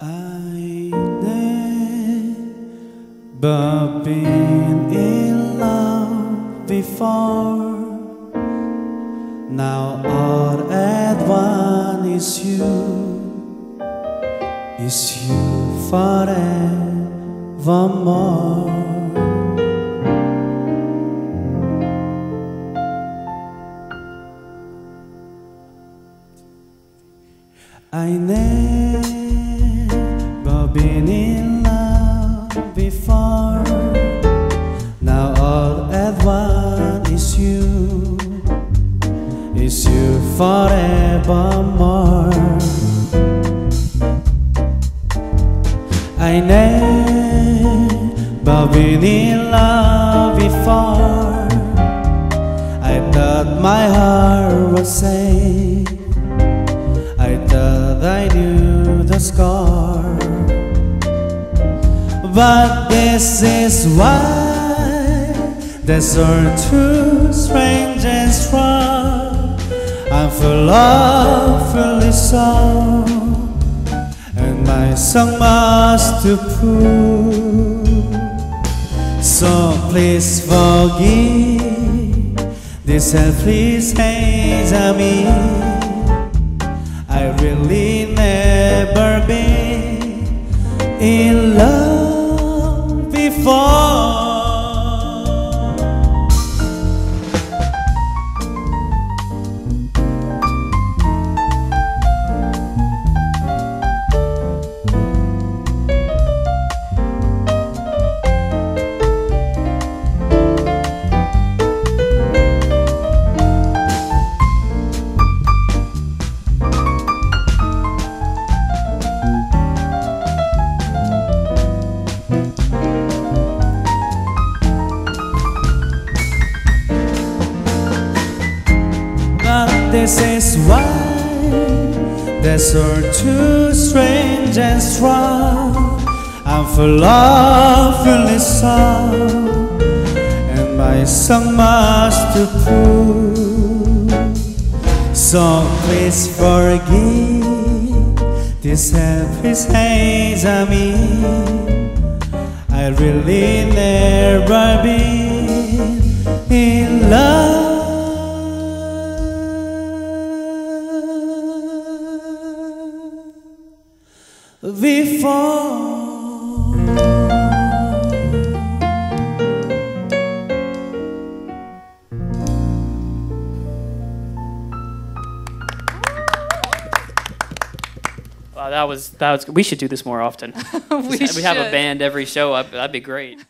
Aine but been in love before Now all at one you it's you forevermore I never forevermore. I never been in love before. I thought my heart was safe. I thought I knew the score. But this is why there's are two strange and strong. I'm full of really so, and my song must to prove. So please forgive this and please hate me. I really never been in love before. This is why there's are too strange and strong. I'm full of really song, and my song must to prove. So please forgive this please hate me. I really never been in love before. Wow, that was that was. We should do this more often. we we have a band every show up. That'd be great.